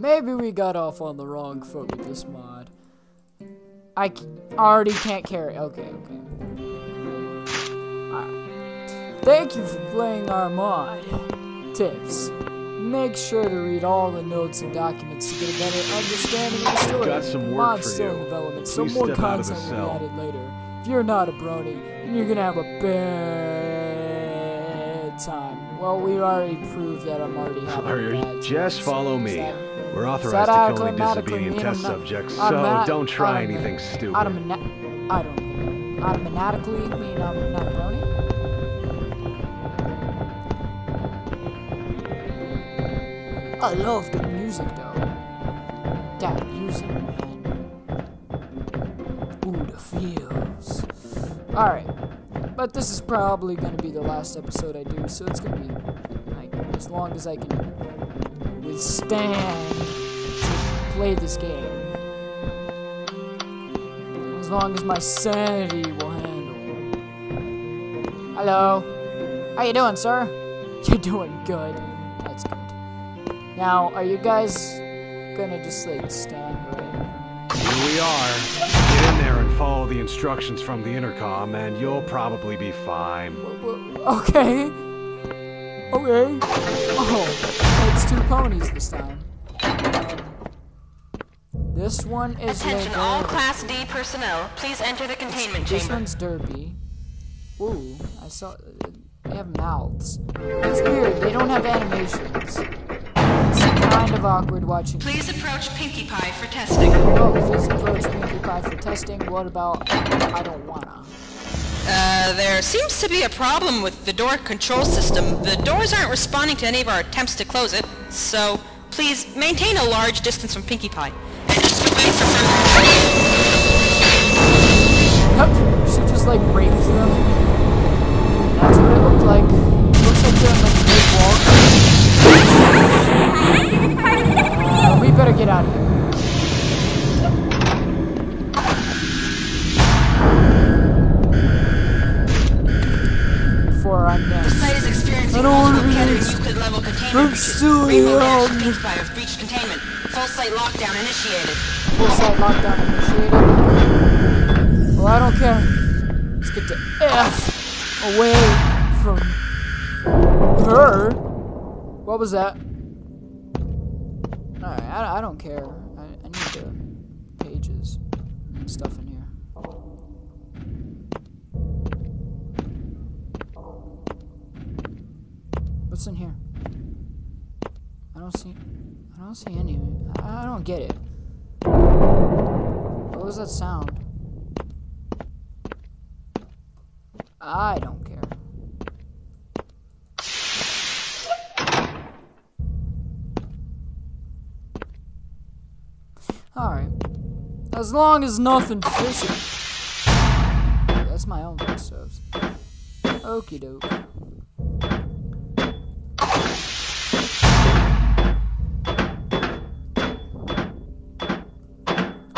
maybe we got off on the wrong foot with this mod. I already can't carry. Okay, okay. Alright. Thank you for playing our mod. Tips. Make sure to read all the notes and documents to get a better understanding of the story. Got some work Mod's for still you. in development, so Please more step out of the content will be added later. If you're not a brony, then you're gonna have a bad time. Well, we already proved that I'm already having a Hurry, bad time. just follow me. We're authorized to kill only disobedient test subjects, so don't try anything stupid. Automana- I don't know. Automatically mean I'm not a brony? I love the music though. That music, man. Ooh, the feels. Alright. But this is probably gonna be the last episode I do, so it's gonna be like as long as I can withstand to play this game. As long as my sanity will handle. Hello. How you doing, sir? You're doing good. That's good. Now, are you guys gonna just like stand right? Here we are. Get in there and follow the instructions from the intercom, and you'll probably be fine. Okay. Okay. Oh, it's two ponies this time. This one is Attention all Class D personnel, please enter the containment This chamber. one's derpy. Ooh, I saw. They have mouths. It's weird. They don't have animations. It's kind of awkward watching. Please approach Pinkie Pie for testing. Oh, please approach Pinkie Pie for testing. What about? I don't wanna. Uh, there seems to be a problem with the door control system. The doors aren't responding to any of our attempts to close it, so please maintain a large distance from Pinkie Pie. She just like raped them. That's what it looked like. looks like they're like a big wall. We better get out of here. I'm The site is experiencing I don't wanna multiple be. Euclid level containment I'm still Rainbow Dash young. and Pinkie Pie have breached containment. Full site lockdown initiated. Full site lockdown initiated. Well, I don't care. Let's get the F away from her. What was that? Alright, I, I don't care. I, I need the pages and stuff in here. What's in here? I don't see. I don't see any. I, don't get it. What was that sound? I don't care. Alright. As long as nothing fishy. That's my own footsteps. Okie doke.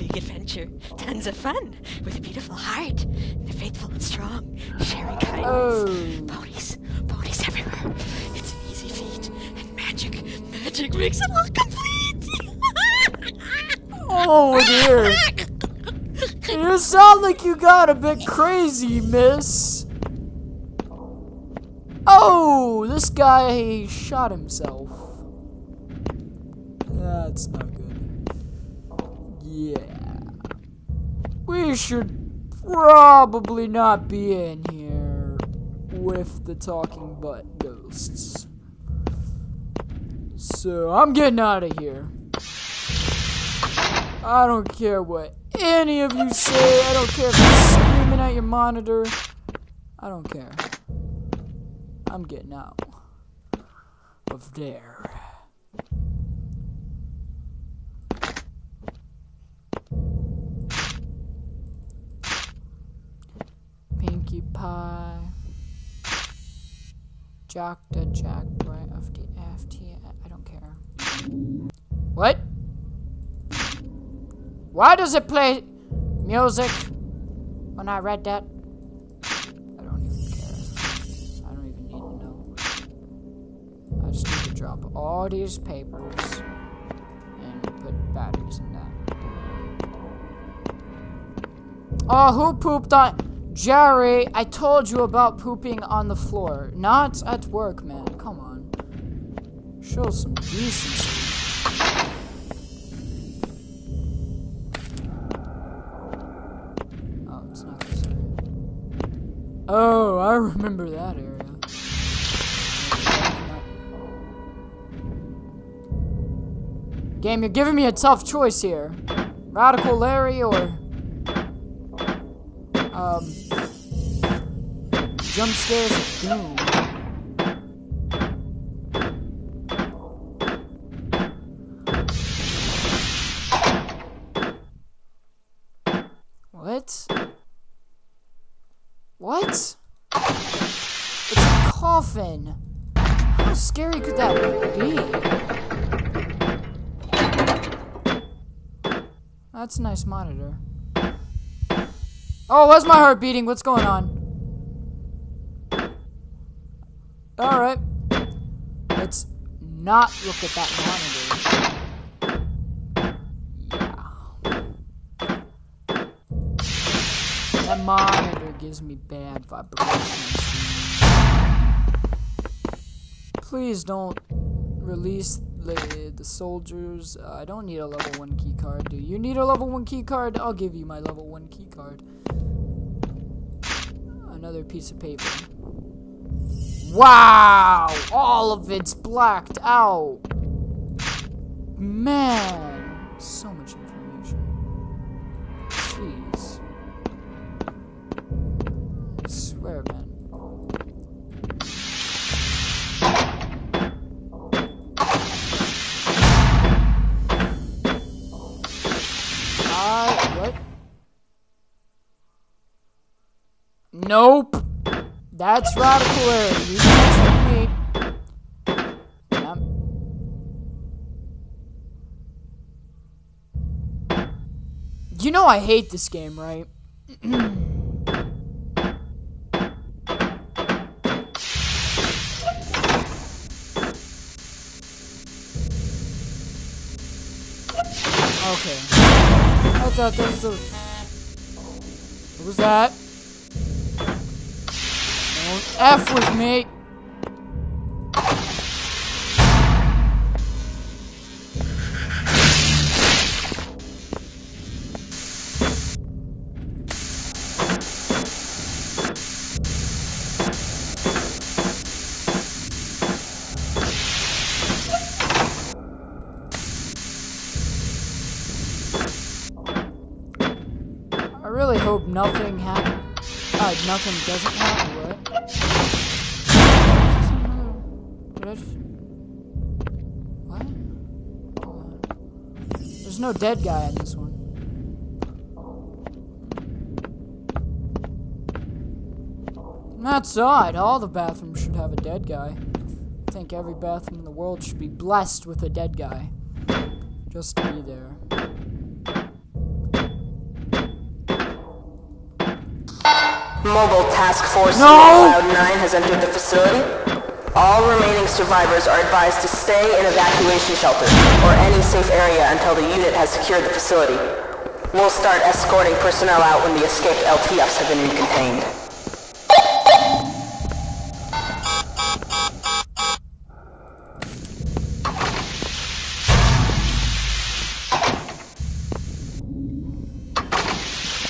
Big adventure. Tons of fun. With a beautiful heart. And they're faithful and strong. Sharing kindness. Oh. Ponies. Ponies everywhere. It's an easy feat. And magic. Magic makes it all complete. Oh dear! You sound like you got a bit crazy, miss. Oh, this guy shot himself. That's not good. Yeah. We should probably not be in here with the talking butt ghosts. So I'm getting out of here. I don't care what any of you say. I don't care if you're screaming at your monitor. I don't care. I'm getting out of there. Jack the Jack right the FT I don't care. What? Why does it play music when I read that? I don't even care. I don't even need to know. I just need to drop all these papers and put batteries in that. Oh, who pooped on... Jerry, I told you about pooping on the floor. Not at work, man. Come on. Show some decency. Oh, it's not this area. Oh, I remember that area. Game, you're giving me a tough choice here. Radical Larry or... Um... Jump scares of doom. What? What? It's a coffin. How scary could that be? That's a nice monitor. Oh, where's my heart beating? What's going on? Alright. Let's not look at that monitor. Yeah. That monitor gives me bad vibrations. Please don't release the, the soldiers. Uh, I don't need a level 1 key card. Do you need a level 1 key card? I'll give you my level 1 key card. Another piece of paper. Wow! All of it's blacked out. Man, so much Nope. That's radical error. You can't me. You know I hate this game, right? okay. I thought that was. What was that? Don't F with me. I really hope nothing happens. Uh, nothing doesn't happen. There's no dead guy in this one. That's odd. All the bathrooms should have a dead guy. I think every bathroom in the world should be blessed with a dead guy. Just to be there. Mobile Task Force No! Cloud 9 has entered the facility. All remaining survivors are advised to stay in evacuation shelters or any safe area until the unit has secured the facility. We'll start escorting personnel out when the escaped LTFs have been contained.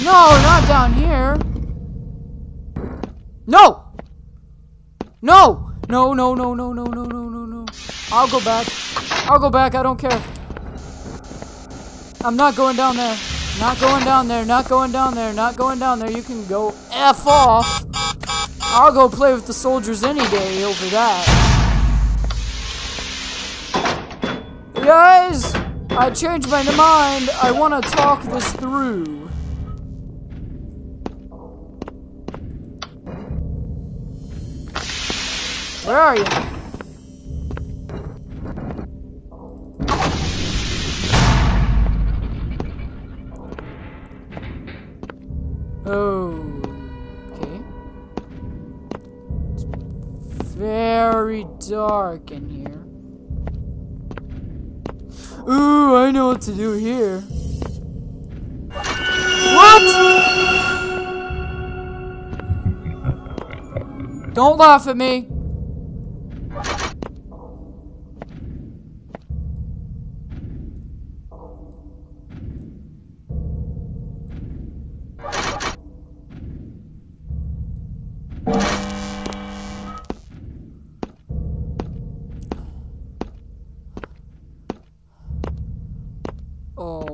No, not down here. No! No! No, no, no, no, no, no, no, no, no. I'll go back. I'll go back. I don't care. I'm not going down there. Not going down there. Not going down there. Not going down there. You can go F off. I'll go play with the soldiers any day over that. Guys, I changed my mind. I want to talk this through. Where are you? Oh, okay. It's very dark in here. Ooh, I know what to do here. What? Don't laugh at me. Oh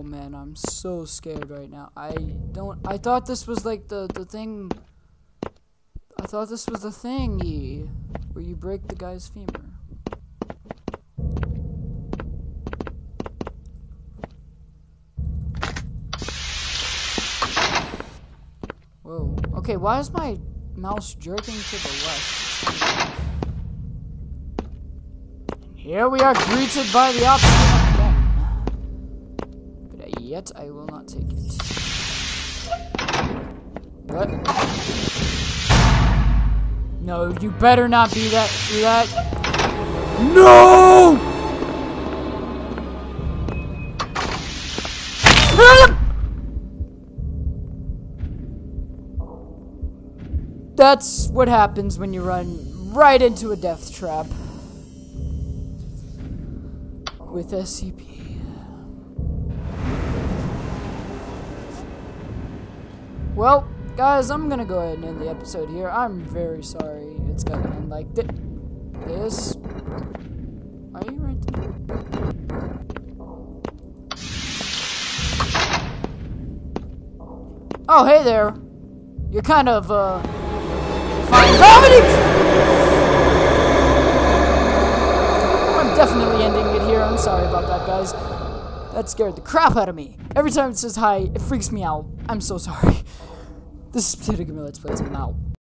man, I'm so scared right now. I don't. I thought this was like the the thing. I thought this was the thingy where you break the guy's femur. Whoa. Okay, why is my mouse jerking to the left? Here we are greeted by the option again. But yet I will not take it. What? No, you better not be that do that. No! That's what happens when you run right into a death trap with SCP. Well, guys, I'm gonna go ahead and end the episode here. I'm very sorry it's gonna end like thi- this. Are you right there? Oh, hey there. You're kind of, uh, fine! I'm definitely ending it here. I'm sorry about that, guys. That scared the crap out of me. Every time it says hi, it freaks me out. I'm so sorry. This is Potato Gamer Let's Play. I'm out.